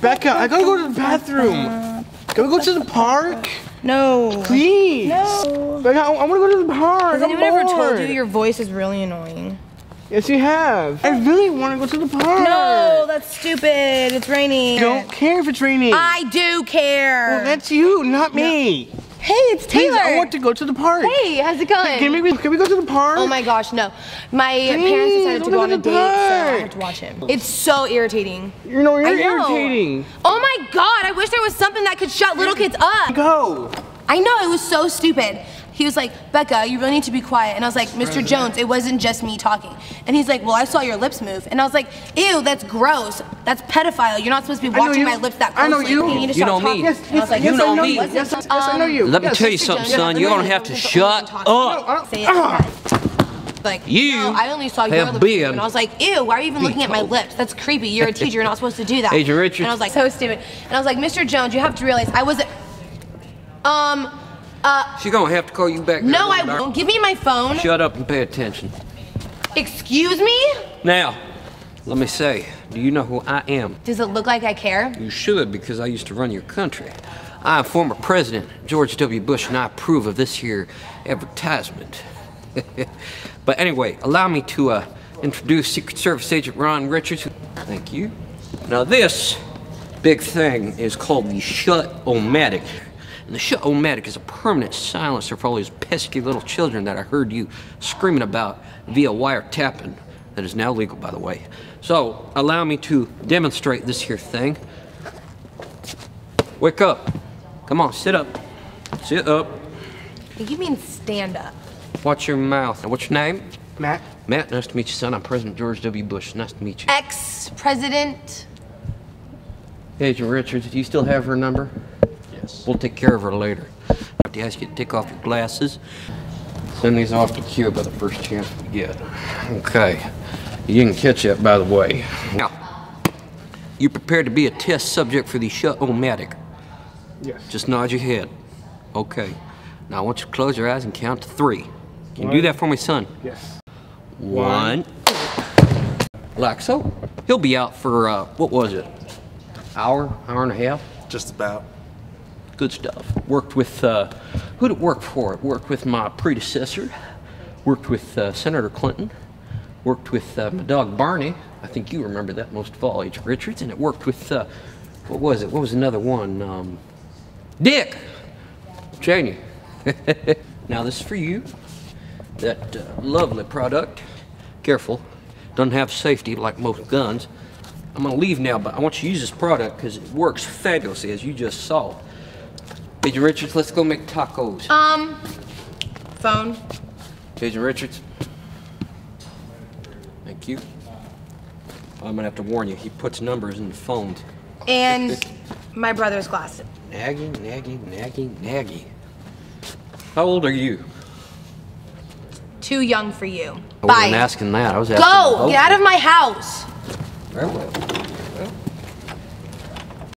Becca, I gotta go to the bathroom. Can we go to the park? No. Please. No. Becca, I, I wanna go to the park. Has anyone ever told you your voice is really annoying? Yes, you have. I really wanna go to the park. No, that's stupid. It's raining. I don't care if it's raining. I do care. well, that's you, not me. Hey, it's Please, Taylor. I want to go to the park. Hey, how's it going? Can we, can we go to the park? Oh my gosh, no. My parents decided to look go on a date, so I have to watch him. It's so irritating. You know, you're know. irritating. Oh my god, I wish there was something that could shut little kids up. Go. I know, it was so stupid. He was like, Becca, you really need to be quiet. And I was like, Mr. Jones, it wasn't just me talking. And he's like, well, I saw your lips move. And I was like, ew, that's gross. That's pedophile. You're not supposed to be watching my lips that I closely. know you. need to You stop know me. talking. Yes, And I yes, was like, yes, You I know know me. you. Yes, yes, I know Um, you. Let me Yes, tell you Mr. something, Jones. son. Yes, You're I gonna have to shut up. Say it. Like, You no, I only saw your have lips. been And I was like, ew, why are you even looking at my lips? That's creepy. You're a teacher. You're not supposed to do that. Agent Richards. And I was like, so stupid. And I was like, Mr. Jones, you have to realize I wasn't. Um, uh, She's gonna have to call you back. no, I won't. Give me my phone. Shut up and pay attention. Excuse me? Now, let me say, do you know who I am? Does it look like I care? You should, because I used to run your country. I am former President George W. Bush, and I approve of this here advertisement. but anyway, allow me to uh, introduce Secret Service Agent Ron Richards. Thank you. Now this big thing is called the Shut-O-Matic. And the Shut-O-Matic is a permanent silencer for all these pesky little children that I heard you screaming about via wiretapping. That is now legal, by the way. So, allow me to demonstrate this here thing. Wake up. Come on, sit up. Sit up. You mean stand up. Watch your mouth. Now, what's your name? Matt, Matt, nice to meet you, son. I'm President George W. Bush. Nice to meet you. Ex president. Agent Richards, do you still have her number? Yes. We'll take care of her later. I have to ask you to take off your glasses. Send these off to Cuba by the first chance we get. Okay. You didn't catch that, by the way. Now, you prepared to be a test subject for the Shut-O-Matic. yes. Just nod your head. Okay. Now I want you to close your eyes and count to three. Can you do that for me, son? Yes. One. Like so. He'll be out for, uh, what was it? Hour, hour and a half? Just about. Good stuff. Worked with, uh, who'd it work for? It worked with my predecessor. Worked with uh, Senator Clinton. Worked with uh, my dog Barney. I think you remember that most of all, H. Richards. And it worked with, uh, what was it? What was another one? Um, Dick Cheney. now this is for you. That uh, lovely product. Careful. Doesn't have safety like most guns. I'm gonna leave now, but I want you to use this product because it works fabulously as you just saw. Agent Richards, let's go make tacos. Um, phone. Agent Richards. Thank you. I'm gonna have to warn you, he puts numbers in the phones. And my brother's glasses. Naggy, naggy, naggy, naggy. How old are you? Too young for you. I Bye. wasn't asking that. I was asking. Go! Get out of my house! Very well.